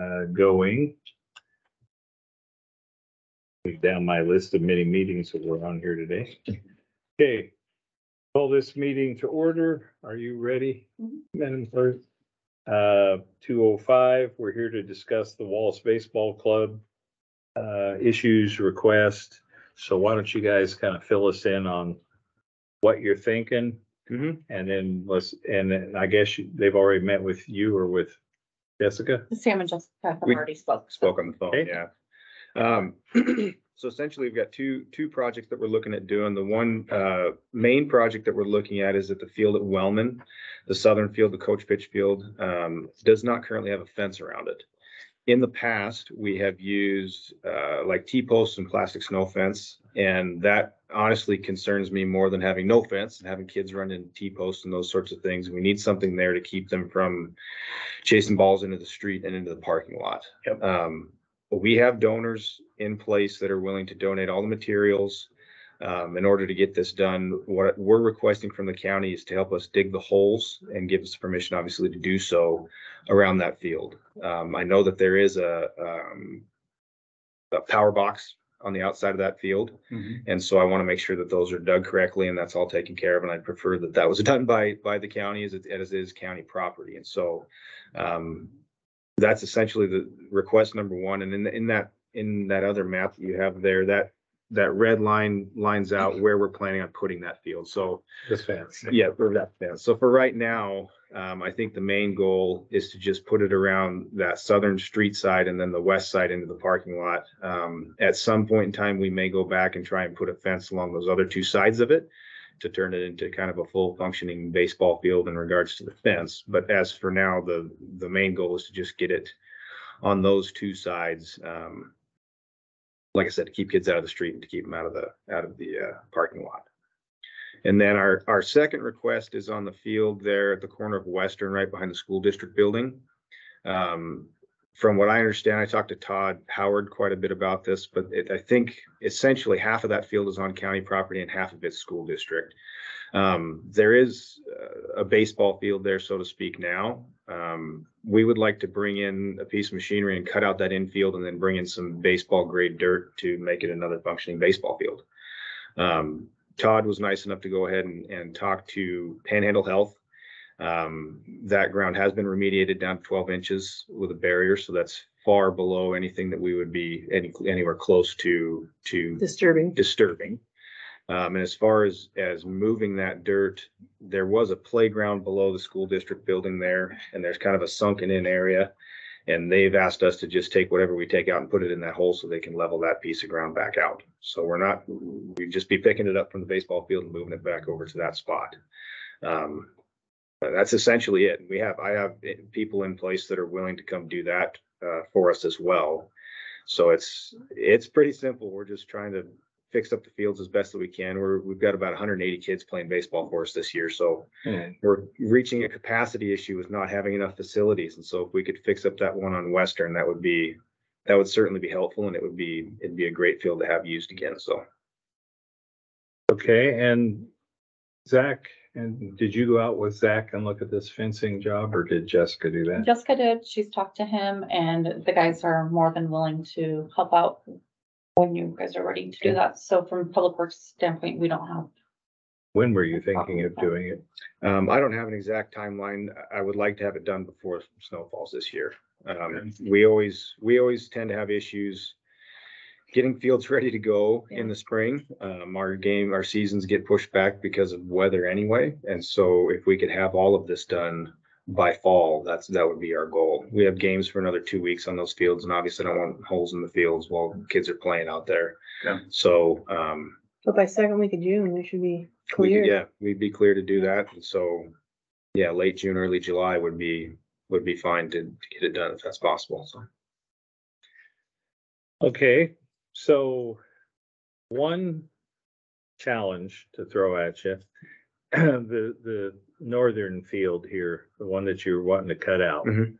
uh, going. Down my list of many meetings that were on here today. Okay. Call this meeting to order. Are you ready. Madam Clerk? Uh, two oh five, we're here to discuss the Wallace Baseball Club uh, issues, request. So why don't you guys kind of fill us in on what you're thinking? Mm-hmm. And then let's, and then I guess you- they've already met with you or with Jessica? Sam and Jessica have We already spoke. Spoke on the phone, Okay. yeah. Um, so essentially, we've got two, two projects that we're looking at doing. The one, uh, main project that we're looking at is at the field at Wellman. The southern field, the coach pitch field, um, does not currently have a fence around it. In the past, we have used, uh, like T-posts and plastic snow fence. And that honestly concerns me more than having no fence and having kids run in T-posts and those sorts of things. We need something there to keep them from chasing balls into the street and into the parking lot. Yep. Um, but we have donors in place that are willing to donate all the materials. Um, in order to get this done, what we're requesting from the county is to help us dig the holes and give us permission, obviously, to do so around that field. Um, I know that there is a, um, a power box on the outside of that field. And so I want to make sure that those are dug correctly and that's all taken care of. And I'd prefer that that was done by, by the county as it, as it is county property. And so, um, that's essentially the request number one. And in, in that, in that other map that you have there, that, that red line lines out where we're planning on putting that field. So, This fence. yeah, for that fence. So for right now, um, I think the main goal is to just put it around that southern street side and then the west side into the parking lot. Um, at some point in time, we may go back and try and put a fence along those other two sides of it to turn it into kind of a full functioning baseball field in regards to the fence. But as for now, the, the main goal is to just get it on those two sides. Um, like I said, to keep kids out of the street and to keep them out of the, out of the, uh, parking lot. And then our, our second request is on the field there at the corner of Western, right behind the school district building. Um, from what I understand, I talked to Todd Howard quite a bit about this, but it, I think essentially half of that field is on county property and half of it's school district. Um, there is a baseball field there, so to speak, now. Um, we would like to bring in a piece of machinery and cut out that infield and then bring in some baseball grade dirt to make it another functioning baseball field. Um, Todd was nice enough to go ahead and, and talk to Panhandle Health. Um, that ground has been remediated down to twelve inches with a barrier, so that's far below anything that we would be any, anywhere close to, to disturbing. disturbing. Um, and as far as, as moving that dirt, there was a playground below the school district building there, and there's kind of a sunken in area. And they've asked us to just take whatever we take out and put it in that hole so they can level that piece of ground back out. So we're not, we'd just be picking it up from the baseball field and moving it back over to that spot. Um, that's essentially it. We have, I have people in place that are willing to come do that, uh, for us as well. So it's, it's pretty simple. We're just trying to fix up the fields as best that we can. We're, we've got about hundred and eighty kids playing baseball for us this year, so Hmm. we're reaching a capacity issue with not having enough facilities. And so if we could fix up that one on Western, that would be, that would certainly be helpful and it would be, it'd be a great field to have used again, so. Okay, and Zach, and did you go out with Zach and look at this fencing job or did Jessica do that? Jessica did, she's talked to him and the guys are more than willing to help out when you guys are ready to do that. So from public works standpoint, we don't have. When were you thinking of doing it? Um, I don't have an exact timeline. I I would like to have it done before snow falls this year. Um, we always, we always tend to have issues getting fields ready to go in the spring. Um, our game, our seasons get pushed back because of weather anyway. And so if we could have all of this done by fall, that's, that would be our goal. We have games for another two weeks on those fields and obviously I don't want holes in the fields while kids are playing out there. Yeah. So, um, But by second week of June, we should be we could, clear. yeah, we'd be clear to do that. And so, yeah, late June, early July would be, would be fine to, to get it done if that's possible. So. Okay, so one challenge to throw at you. The, the northern field here, the one that you're wanting to cut out. Mhm.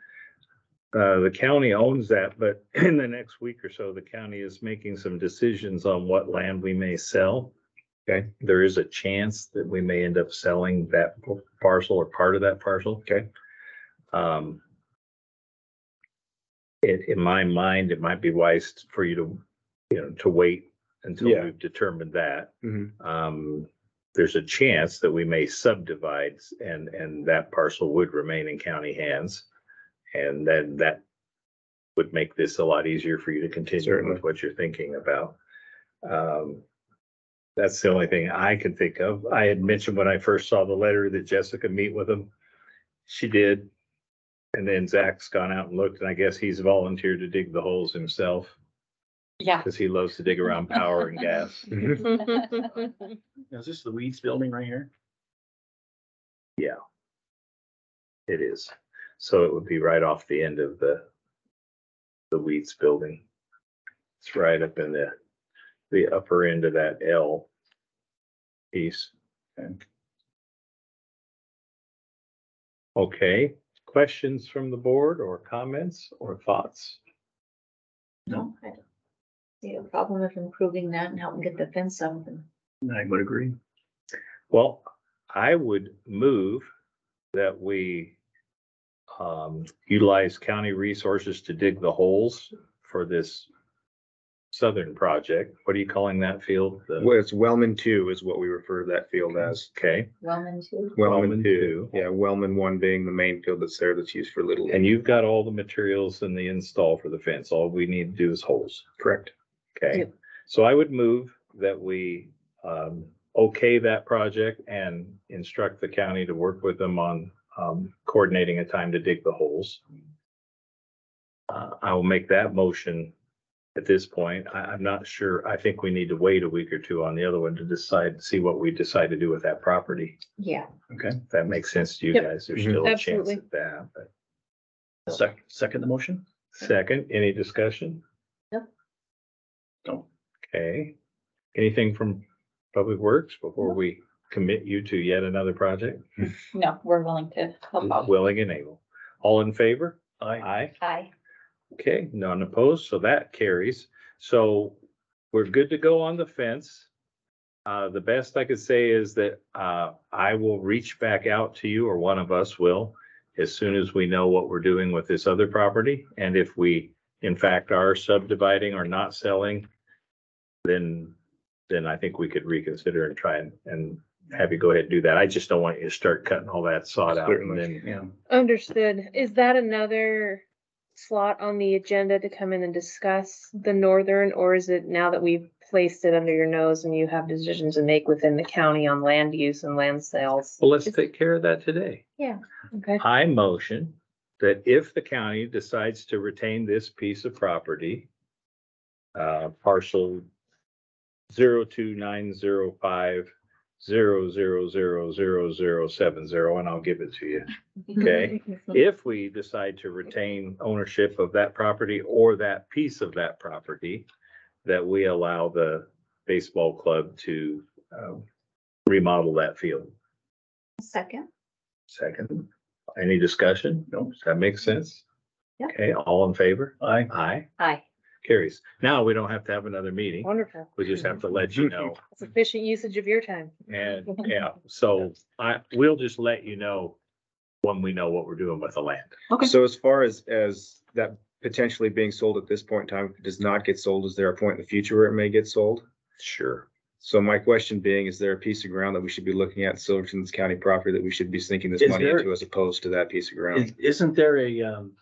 Uh, the county owns that, but in the next week or so, the county is making some decisions on what land we may sell. Okay. There is a chance that we may end up selling that parcel or part of that parcel. Okay. Um. in, in my mind, it might be wise for you to, you know, to wait until Yeah. we've determined that. Mhm. Um, there's a chance that we may subdivide and, and that parcel would remain in county hands. And then that would make this a lot easier for you to continue Certainly. with what you're thinking about. Um, that's the only thing I can think of. I had mentioned when I first saw the letter that Jessica meet with him. She did. And then Zach's gone out and looked, and I guess he's volunteered to dig the holes himself, Yeah. because he loves to dig around power and gas. Mm-hmm. Is this the weeds building right here? Yeah. It is. So it would be right off the end of the, the Weeds building. It's right up in the, the upper end of that L piece. Okay. Okay, questions from the board or comments or thoughts? No, I don't See a problem with improving that and helping get the fence up and I would agree. Well, I would move that we um, utilize county resources to dig the holes for this southern project. What are you calling that field? The- Well, it's Wellman two is what we refer to that field as. Okay, Wellman too. Wellman Wellman two, two. yeah, Wellman one being the main field that's there that's used for Little League. and you've got all the materials and the install for the fence. All we need to do is holes. Correct. Okay, Yep. so I would move that we um okay that project and instruct the county to work with them on um coordinating a time to dig the holes. Uh, I will make that motion at this point. I, I'm not sure. I think we need to wait a week or two on the other one to decide, see what we decide to do with that property. Yeah, Okay, If that makes sense to you Yep. guys. There's Mhm. still a chance Absolutely. at that, but second, second the motion? second, any discussion? No. Okay, anything from Public Works before we commit you to yet another project? No, we're willing to help out. Willing and able. All in favor? Aye. Aye. hi. Okay, none opposed, so that carries. So we're good to go on the fence. Uh, the best I could say is that, uh, I will reach back out to you or one of us will as soon as we know what we're doing with this other property. And if we, in fact, are subdividing or not selling, then, then I think we could reconsider and try and, and have you go ahead and do that. I just don't want you to start cutting all that sod out and then yeah, Understood. Is that another slot on the agenda to come in and discuss the northern, or is it now that we've placed it under your nose and you have decisions to make within the county on land use and land sales? Well, let's take care of that today. Yeah, okay, I motion that if the county decides to retain this piece of property, uh, parcel zero two nine zero five zero zero zero zero zero seven zero, and I'll give it to you. Okay, if we decide to retain ownership of that property or that piece of that property, that we allow the baseball club to, um, remodel that field. Second, Second, any discussion? no, Does that make sense? Yeah. Okay, all in favor? Aye. Aye, Aye, carries. Now we don't have to have another meeting. wonderful. We just have to let you know. It's efficient usage of your time. And, yeah, so I, we'll just let you know when we know what we're doing with the land. Okay. So as far as, as that potentially being sold at this point in time, if it does not get sold, is there a point in the future where it may get sold? Sure. So my question being, is there a piece of ground that we should be looking at, Silverton's County property that we should be sinking this Is money there- into as opposed to that piece of ground? isn't there a, um,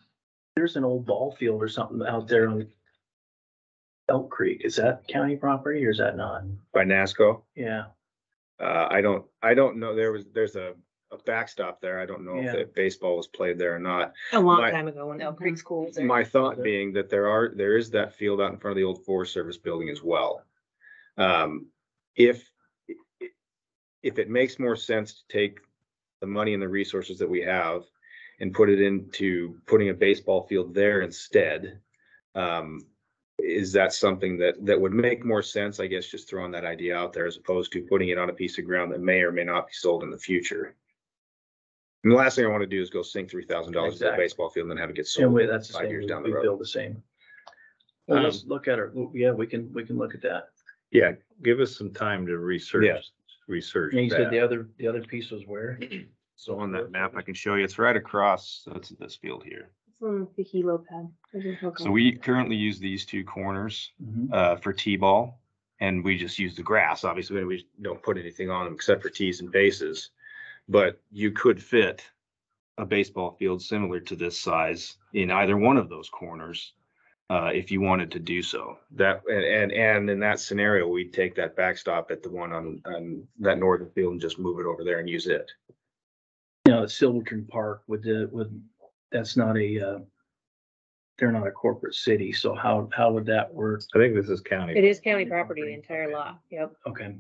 there's an old ball field or something out there on Elk Creek. Is that county property or is that not? By NASCO? Yeah, Uh, I don't, I don't know. There was, there's a, a backstop there. I don't know Yeah. if the baseball was played there or not. A long My- time ago when Elk Creek School was there. My thought being that there are, there is that field out in front of the old Forest Service building as well. Um, if, if it makes more sense to take the money and the resources that we have and put it into putting a baseball field there instead, um, is that something that, that would make more sense? I guess just throwing that idea out there as opposed to putting it on a piece of ground that may or may not be sold in the future. And the last thing I want to do is go sink three thousand dollars to a baseball field and then have it get sold we, that's five same, years we down the we road. feel the same. Well, Um, let's look at it. Yeah, we can, we can look at that. Yeah, give us some time to research, Yeah. research And you said the that. other, the other piece was where? So on that map, I can show you, it's right across, that's this field here. one with the helo pad. It doesn't So like- we currently use these two corners Mhm. uh, for T-ball. And we just use the grass. Obviously, we don't put anything on them except for tees and bases. But you could fit a baseball field similar to this size in either one of those corners. Uh, if you wanted to do so. That, and, and, and in that scenario, we'd take that backstop at the one on, on that northern field and just move it over there and use it. You know, Silverton Park with the, with, that's not a, uh, they're not a corporate city, so how, how would that work? I think this is county. It is county property, the entire lot. Yep. Okay,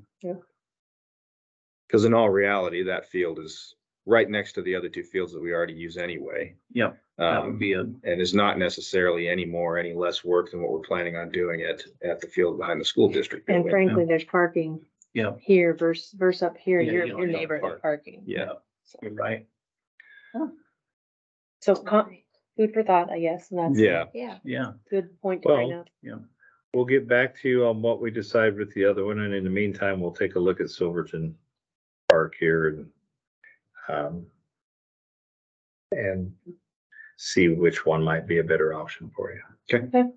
Cause in all reality, that field is right next to the other two fields that we already use anyway. yeah, that would Um, be a, and is not necessarily any more, any less work than what we're planning on doing it at the field behind the school district. And building. frankly, there's parking yeah, here versus, versus up here, Yeah, your, you don't your have neighborhood park. parking. Yeah, you're right. So con- food for thought, I guess, and that's. a yeah, Yeah, Yeah, Good point to bring Well, up. We'll get back to you on what we decide with the other one, and in the meantime, we'll take a look at Silverton Park here and um and see which one might be a better option for you. Okay. Okay.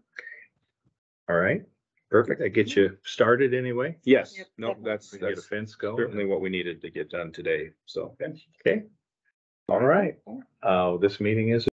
All right, perfect. I get you started anyway. yes, Yep, no, that's, We Get a that's fence going. certainly what we needed to get done today, so. Okay. All right. Uh, this meeting is